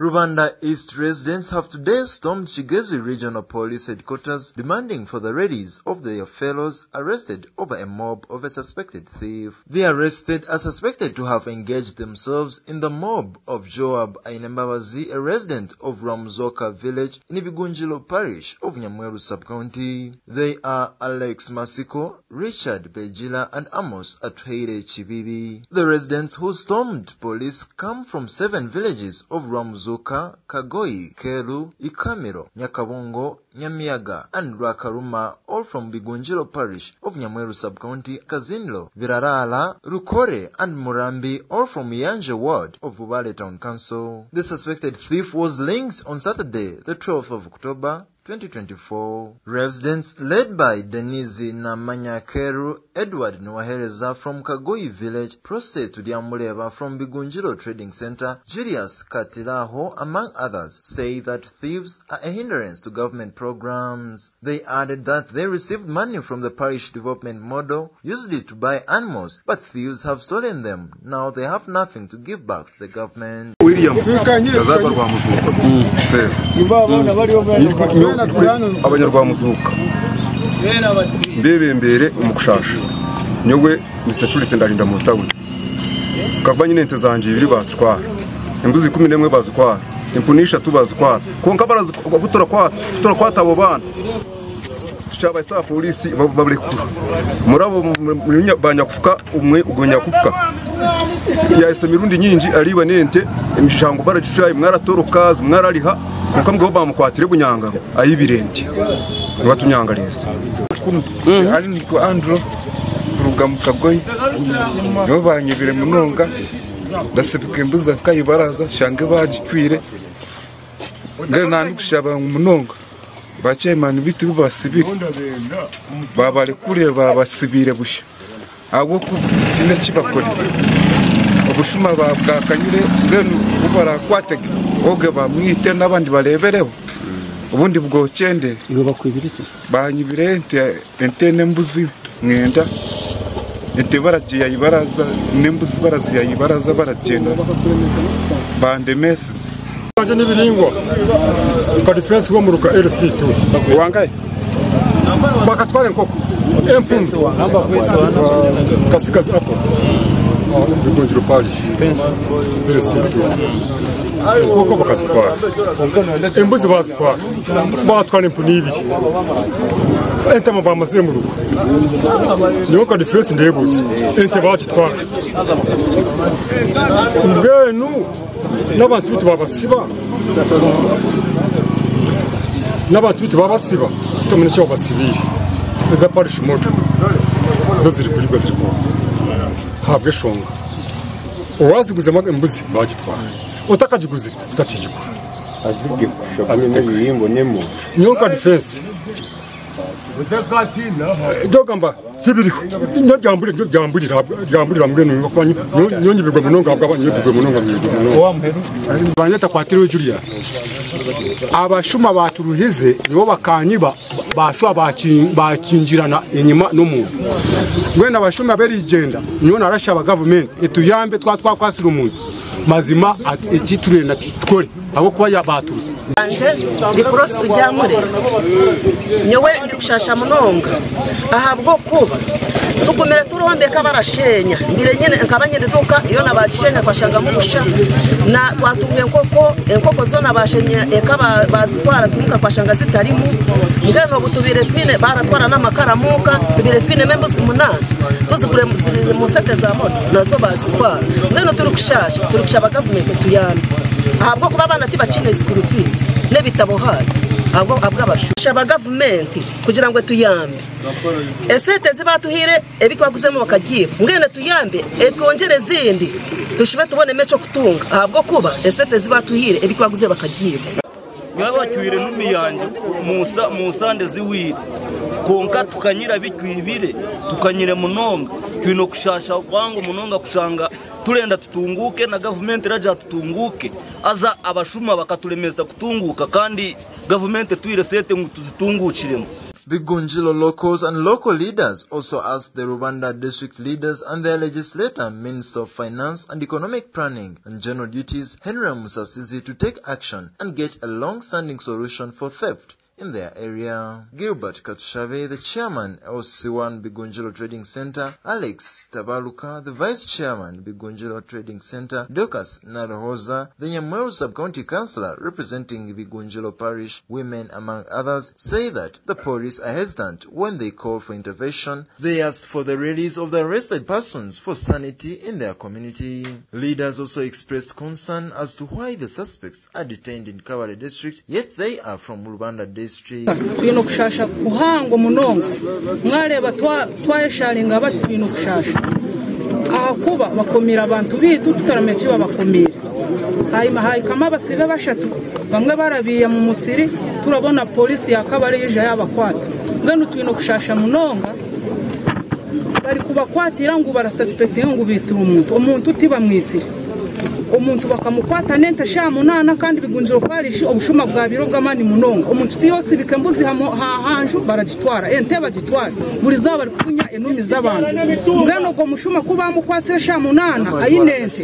Rwanda East residents have today stormed Kigezi Regional Police Headquarters demanding for the release of their fellows arrested over a mob of a suspected thief. The arrested are suspected to have engaged themselves in the mob of Joab Ainembabazi, a resident of Ramzoka village in Ibigunjilo parish of Nyamweru sub-county. They are Alex Masiko, Richard Bejila and Amos Atweire Chibibi. The residents who stormed police come from seven villages of Ramzoka Zuka, Kagoi, Keru, Ikamiro, Nyakabongo, Nyamiyaga, and Rakaruma, all from Bigunjiro parish of Nyamweru subcounty Kazinlo, Virarala, Rukore, and Murambi, all from Yanje ward of Bubale town council. The suspected thief was linked on Saturday, the 12th of October, 2024. Residents led by Denise Namanyakeru, Edward Nwahereza from Kagoi village, Prose Tudiamuleva from Bigunjiro Trading Center, Julius Katilaho, among others, say that thieves are a hindrance to government programs. They added that they received money from the parish development model, used it to buy animals, but thieves have stolen them. Now they have nothing to give back to the government. william abanyarwamuzuka mbebembere umukushasha. Nyogwe misecurity ndarinda mu tabuni kagwa nyine ente zanje ibiri bazitwara. Imbuzi kumi n'imwe bazitwara. Impunisha tu bazitwara. Konka barabutura kwata abo bana. Tucabaye sa polisi baburekura muri abo banyakufuka umwe ubwo nyakufuka. Yahise mirundi nyinji ariba nente. Imishango baragicaye mwaratoroka mwarariha. Nuko mbwo bamukwatire bunyangaro ayibirenge niwatunyangariza ari niko andro ruga mu kagoyi. Nibo banyibire munonga. Ndasebika imbuza nkayibaraza shange bagitwire ngari nandi kushaba mu munonga bacyayimana ibiti bibasibire babarekuriye babasibire bushya abo kutina kibakorera ubushuma babwakanyire ngenu barakwatege oge bamwite n'abandi barebereho ubundi bwokende banyibire ente ente n'embuzi mwenda. Ente baragiye ayibaraza n'embuzi baraziye ayibaraza baragenda bandemesize anje n'ibihingwa ka defense wo mu ruka RC2 wangaye bakatwara nkoko. Emfunzi kasikazi apo. Bigunjiro parish RC2 nkoko bakazitwara embuzi bazitwara batwara impuni ibiri entama bamaze mu rugo. Niho ka defense ndebuze. Ente bagitwara mbwenu n'abantu bitu babasiba n'abantu bitu babasiba tumenye icyo babasibiye iza parish moto. Zo ziri kuribwa ziri kuba habwe shonga. Uwaziguze imbuzi bagitwara utakagiguze utakigikwa azibwe kushabura ibihingwa nemo. Niyo ka defense. Dogamba. Tibiriho nyo jamburi nyo jamburi jamburi ramwe no kwa nyo nyibirwa munonga bwa nyibirwa munonga munonga. Banyeta kwatiriwe Julius abashuma baturuhize nibo bakanyiba bashwa bakinjirana inyuma n'umuntu mwene abashuma berigenda niyo narasha aba government etuyambe twa twakwasira umuntu mazima ikiturenda tukore? Abo kuba yabaturuse anje ndi kurosi tujyamure nyowe ndi gushasha munonga ahabwo kuba tukumire turombeka barashenya. Mbere nyine nkaba nyine iyo nabagishenya kwashanga mu gusha na twatumye nkoko enkoko zo nabashenye eka bazitwara twimuka kwashanga zitarimo ngeno butubire twine baratwara n'amakaramuka tubire twine membuzi munani. Tuzigure ziri mu za moto nazo bazitwara. Ngeno turi gushasha turi tuyambe ahabwo kuba abana tibakeneye sikuru fizi n'ibitabo hari ahubwo abw'abashusha aba gavumenti kugira ngo tuyambe. Esete zibatuhire ebikwaguzemo bakagiba ngene tuyambe etwongere zindi. Dushibe tubone meco kutunga. Ahabwo kuba esete zibatuhire ebikwaguze bakagiba babacyuire n'umiyanje mu sande ziwire. Konka tukanyira bitwibire tukanyire munonga. Twino kushasha kwanga munonga kushanga turenda tutunguke na gavumenti raja tutunguke. Aza abashuma bakaturemeza kutunguka kandi gavumenti tuyire sete ngo tuzitungukiremo Bigunjilo locals and local leaders also asked the Rwanda district leaders and their legislator, Minister of Finance and Economic Planning and General Duties, Henry Musasizi, to take action and get a long-standing solution for theft in their area. Gilbert Katushave, the chairman of Siwan Bigunjilo Trading Center, Alex Tabaluka, the vice chairman Bigunjilo Trading Center, Docas Nadahoza, the Nyamweru sub-county councillor representing Bigunjilo parish, women among others, say that the police are hesitant when they call for intervention. They asked for the release of the arrested persons for sanity in their community. Leaders also expressed concern as to why the suspects are detained in Kawale district, yet they are from Rwanda district. Twino kushasha kuhanga munonga. Mwareba twayesharinga bati twino kushasha aha kuba bakomera abantu bitu tutaramenya icyo babakomera hanyuma hayikamo abasibe bashatu. Bamwe barabiye mu musiri turabona polisi yakabari yije yabakwata. Mbwenu twino kushasha munonga. Bari kubakwatira ngo barasasipetinga ngo bitura umuntu umuntu utiba umuntu bakamukwata nente sha munana kandi bigunjiro kwarishi obushuma bwa biro bw'amani munonga. Umuntu uti yose bikembuzi hahanju baragitwara ente bagitwara buri zuba bari kufunya enumi z'abantu. Mbwene ubwo mushuma ko bamukwasire sha munana ayinente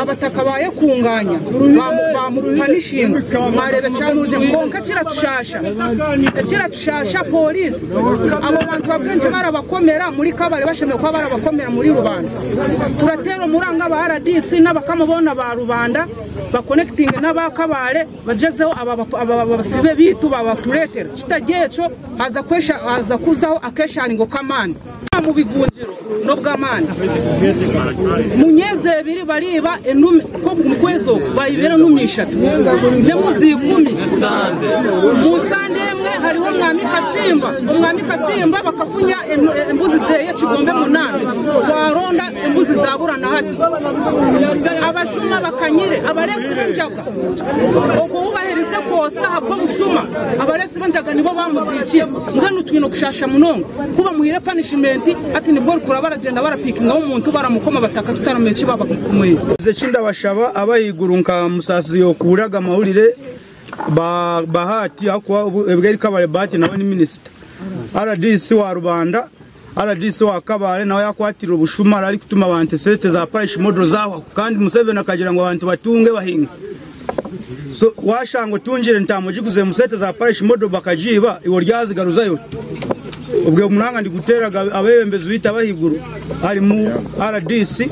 abataka bayekunganya bamuruha n'ishinga mwarebe cyane uje konka kiratushasha kiratushasha polisi abo bantu babwenje barabakomera muri kabare bashemeye kuba barabakomera muri rubanda turatera umuranga ba RDC n'abakamubona ba rubanda bakonekitinge n'abakabare bagezeho abasibe bitu babaturetera kitagiye cyo haza kuzaho akeshani ngo kamani mu bigungiro no bw'amani munyeze biri bariba ko mu kwezo bayibera numi eshatu ne hariho umwami kasimba. Umwami kasimba bakafunya embuzi zeye kigombe munani twaronda embuzi zaburana hati abashuma bakanyire abaresi b'enjaga ubwo wubahirize kosa habwo bushuma abaresi b'enjaga nibo bamuzikiye. Mbwenu utwino kushasha munonga kuba muhire punishment ati ni bwo kura baragenda barapikinga umuntu baramukoma bataka tutaramenya icyo babakumwe zekinda bashaba abayiguru nka musasi yo kuraga amahurire bahati ebweri kabare bati nawe ni minister. RDC wa rubanda RDC wa kabare nawe yakwatira ubushuma ari kutuma abantu sete za parish model zaho kandi Museveni akagira ngo abantu batunge bahinga so washango tunjire ntamujiguze musete za parish model bakajiba iwo ryazigaruzayo. Ubwo munanga ndi guteraga abebembezi bita bahiguru hari mu RDC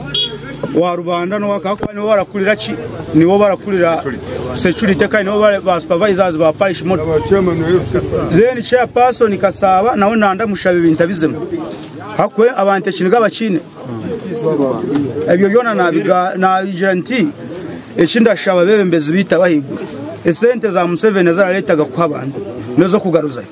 wa rubanda no wakakwa nibo barakurira ki? Nibo barakurira security kandi nibo ba supervisors ba parish model then chairperson kasaba nawe nanda mushabe ibintu abizemo hakwe abantu kiniga bakine ebyo byona nabiga nabigira nti ekindi ashaba bebembezi bita bahigura esente za Museveni zaraletaga ku abantu nezo kugaruzayo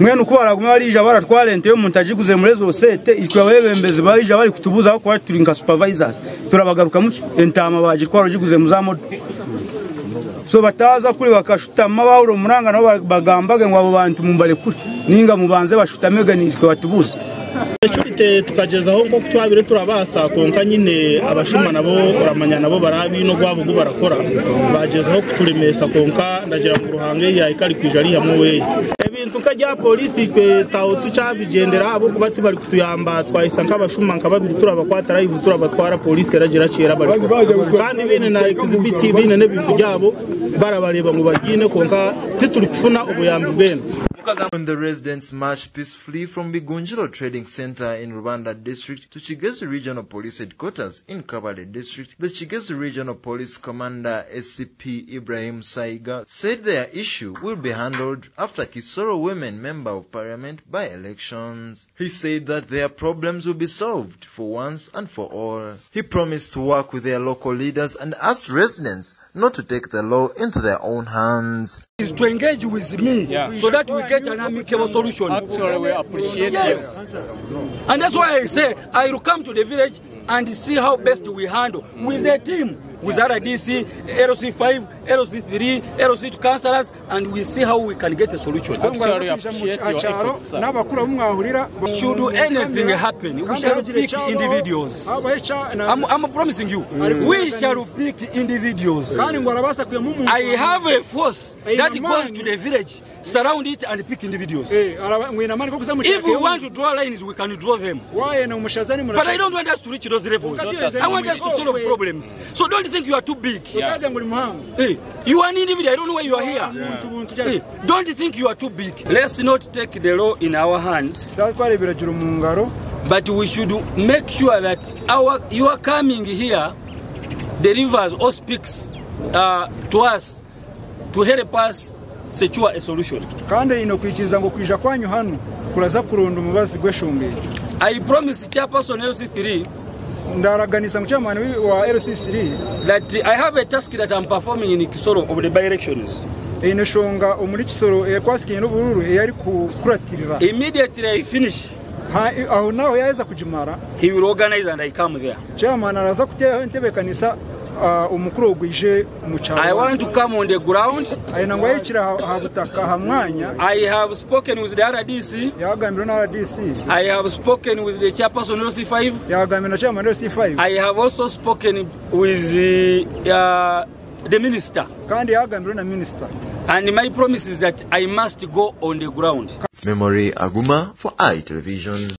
mwene uko baraguma barija baratwara ente y'umuntu agiguze muri zo sete itwa abebembezi barija bari kutubuza ko turi nka supervisors. Turabagaruka muki entama bagitwara giguze mu za modo so bataza kuri bakashutama bahuro muranga nabo bagambage ngo abo bantu mumbare kuri ninga mubanze bashutamega nitwe batubuza ecurite tukagezaho nko twabire turabasa konka nyine abashima nabo uramanya nabo barabi no gwabo go barakora. Bagezaho kuturemesa konka ndagira ngo ruhange ya ikari kwijari ya muwe ebintu kajya polisi pe tawo tucabigendera abo kubati bari kutuyamba twahisa nk'abashuma nka babiri turabakwatara ivu turabatwara polisi yaragira kera bari kandi bine na exhibit bine ne bintu byabo barabareba ngo bagine konka tituri kufuna ubuyambi bwene When the residents marched peacefully from the Bigunjiro Trading Center in Rwanda District to Chigezi Regional Police Headquarters in Kabale District, the Chigezi Regional Police Commander SCP Ibrahim Saiga said their issue will be handled after Kisoro Women Member of Parliament by elections. He said that their problems will be solved for once and for all. He promised to work with their local leaders and asked residents not to take the law into their own hands. Is to engage with me Yeah. so that we get an amicable solution. Actually, we appreciate yes. And that's why I say I will come to the village and see how best we handle with a team. With RDC, LC5, LC3, LC2 councillors, and we see how we can get a solution. n'abakuru abo mwahurira Should anything happen, we shall pick individuals. I'm, I'm promising you, we shall pick individuals. I have a force that goes to the village, surround it, and pick individuals. Eh, If we want to draw lines, we can draw them. But I don't want us to reach those levels. I want us to solve problems. So don't think you are too big. muhanga Hey, you are an individual. I don't know why you are here. Yeah. Hey, don't think you are too big. Let's not take the law in our hands, but we should make sure that our you are coming here delivers or speaks uh, to us to help us secure a solution. kandi ino kwikiriza ngo kwija kwanyu hano kuraza kurunda umubazi gw'eshongeri I promise Chairperson LC3 ndaraganisa muchamani wa LC3 that I have a task that I'm performing in Kisoro of the by-elections. omuri kisoro ekwasikiye n'ubururu eyari kukuratirira Immediately I finish, Ha- aho naho yaheza kujimara. He will organize and I come there. chairman araza kuteho entebekanisa ah, omukuru ogwije I want to come on the ground. ayina ngo yikira ha butaka ha mwanya I have spoken with the RDC. yagambira na RDC I have spoken with the chairperson LC5. yagambira na chairman of C5 I have also spoken with the, uh, the minister. kandi yagambira na minister And my promise is that I must go on the ground. Memory Aguma for iTelevision.